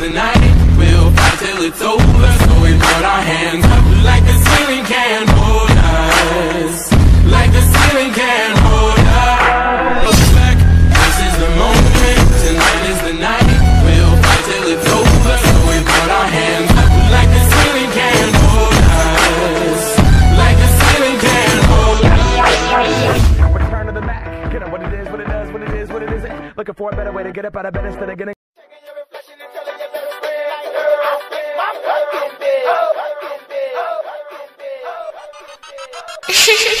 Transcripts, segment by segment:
the night. We'll fight till it's over. So we put our hands up like the ceiling can't hold us. Like the ceiling can't hold us. Look Back. This is the moment. Tonight is the night. We'll fight till it's over. So we put our hands up like the ceiling can't hold us. Like the ceiling can't hold us. Return to the Mack. Get up what it is, what it does, what it is, what it isn't. Looking for a better way to get up out of bed instead of getting.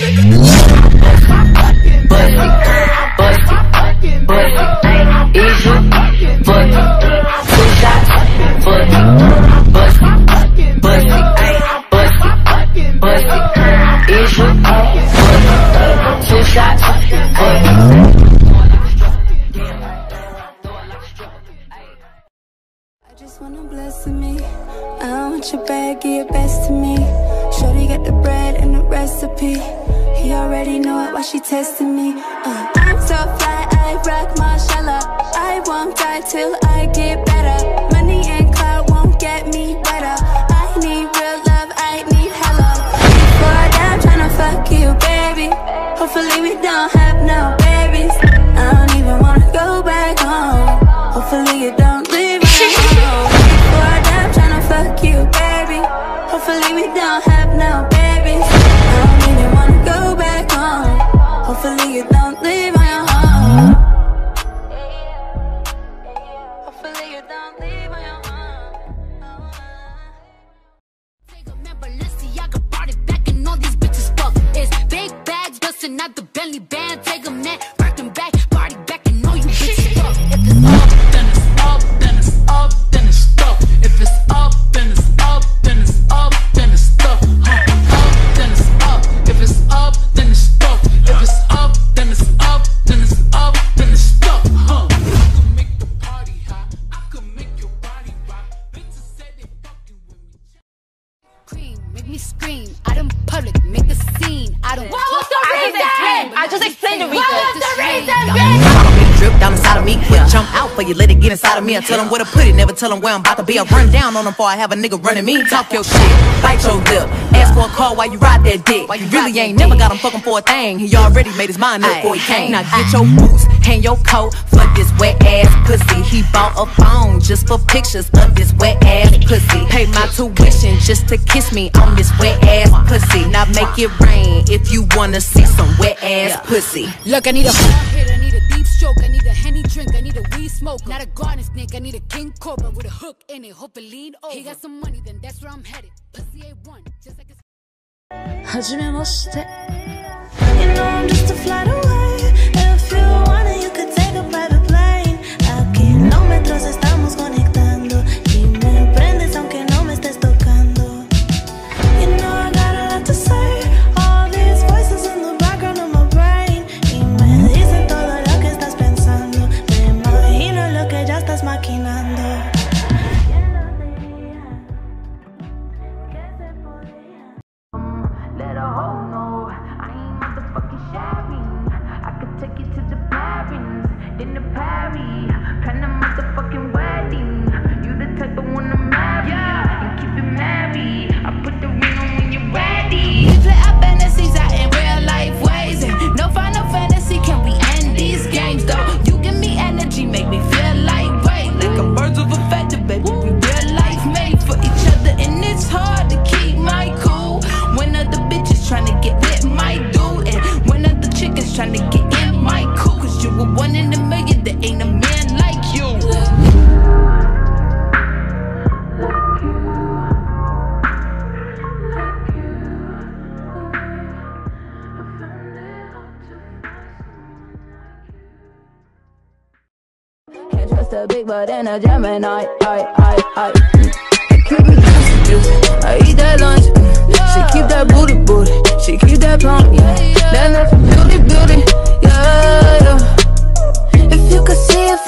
Mm-hmm. While she testing me. Uh, I'm so fly, I rock my up. I won't die till I get better. Money and clout won't get me better. I need real love, I need hello. Die, I'm tryna fuck you, baby. Hopefully we don't have Bentley me scream. I don't public, make a scene. I don't. What was the I reason? wasn't I just explained the What reason. was the reason, bitch? drip down inside of me. Quick jump out for you, let it get inside of me. I tell them where to put it, never tell them where I'm about to be. I run down on them before I have a nigga running me. Talk your shit, bite your lip. Ask for a call while you ride that dick. You really ain't never got him fucking for a thing. He already made his mind up before he came. Now get your boots, hang your coat for this wet ass pussy. He bought a phone just for pictures of this wet ass pussy. Pay my tuition just to kiss me on this wet ass pussy. Now make it rain if you wanna see some wet ass pussy. Look, I need a hard hit, I need a deep stroke, I need a henny drink, I need a weed smoke, not a garden snake, I need a king cobra with a hook in it, hope it lean over. He got some money, then that's where I'm headed. Pussy A1, just like a 初めまして You know I'm just a flight away kilómetros estamos conectando bird and a Gemini. I, I, I. Keep it juicy, I eat that lunch. She keep that booty, booty. She keep that plump, yeah. That left beauty, beauty, yeah, yeah. If you could see it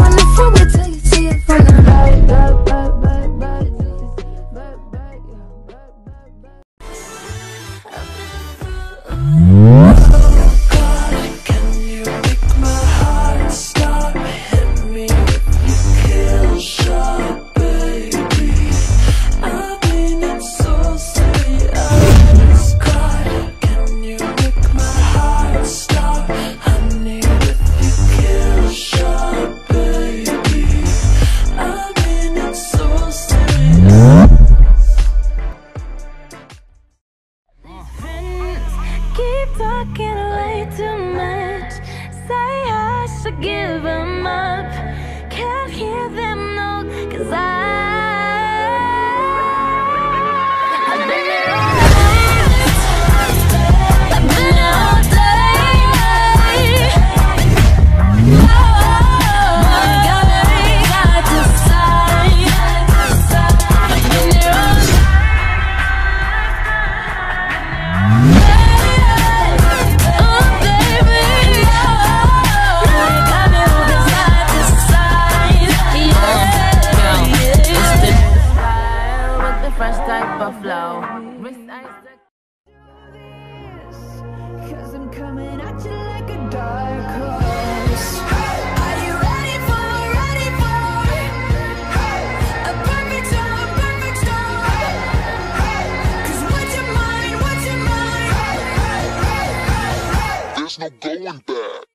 no going back.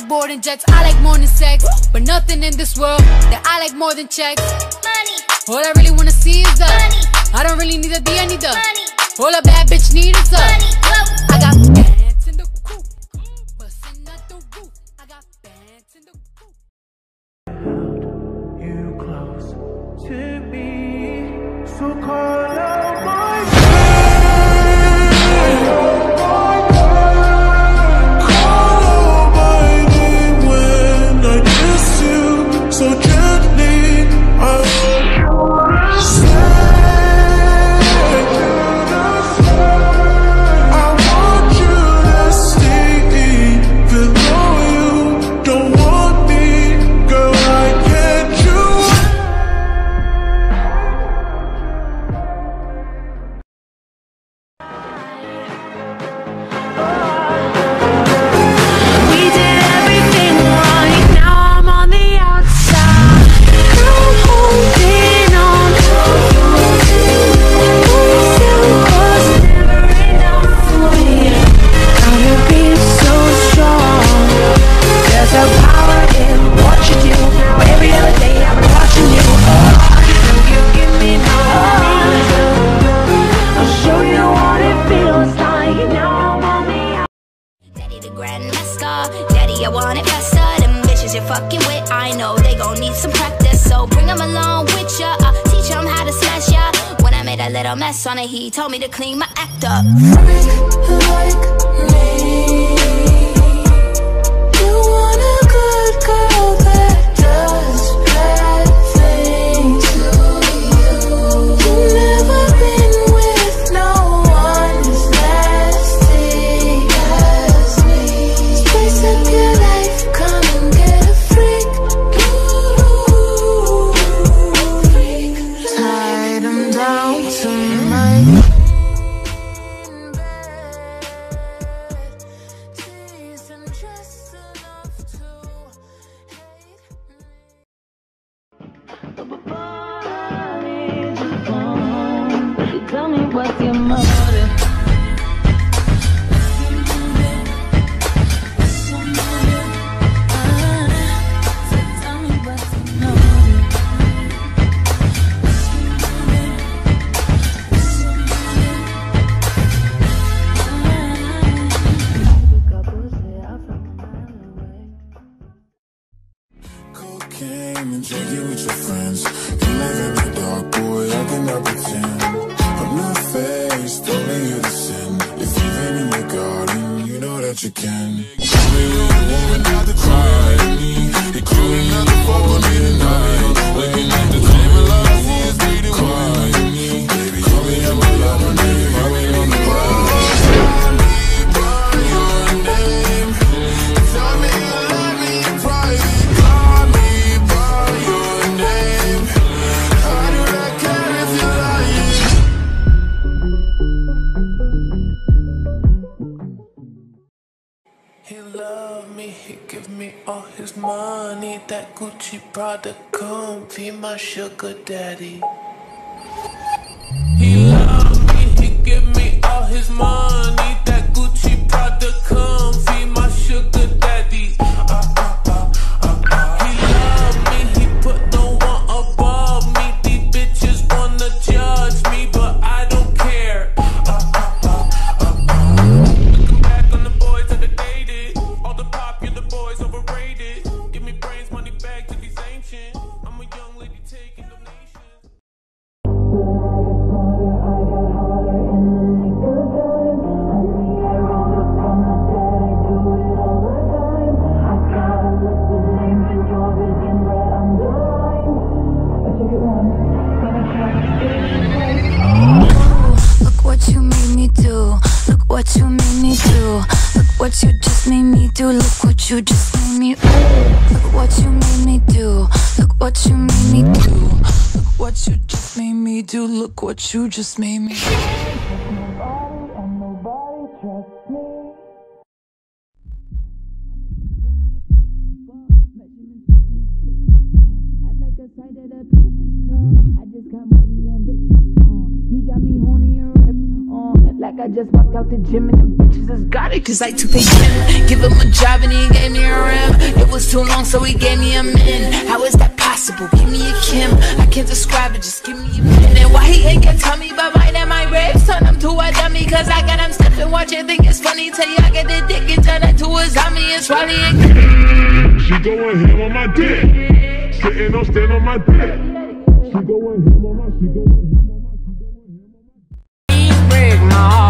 like boarding jets, I like more than sex. But nothing in this world that I like more than checks. Money. All I really wanna see is the Money. I don't really need a D, I need the Money. All a bad bitch need is the Money. That a little mess on it, he told me to clean my act up. some that Gucci Prada, come be my sugar daddy. He love me, he give me all his money. what you just made me do. Look what you just made me do. I just walked out the gym and the bitches just got it. Cause I took a gym, give him a job and he gave me a rim. It was too long, so he gave me a min. How is that possible? Give me a Kim. I can't describe it, just give me a min. And Why he ain't can tell me about mine and my ribs? Turn him to a dummy, cause I got him stepping, watching, think it's funny. Tell you I get the dick and turn it to a zombie. It's probably a She going ham on my dick. Sitting on stand on my dick. She going ham on my, she going ham on my, she going ham on my. She Break my heart.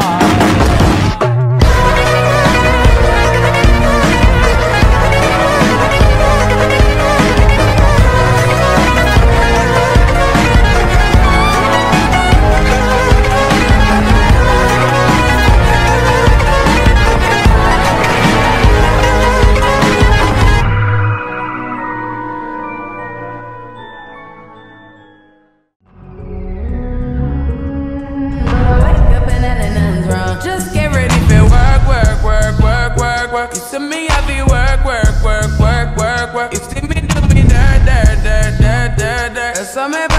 Bésame